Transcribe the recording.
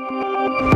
Música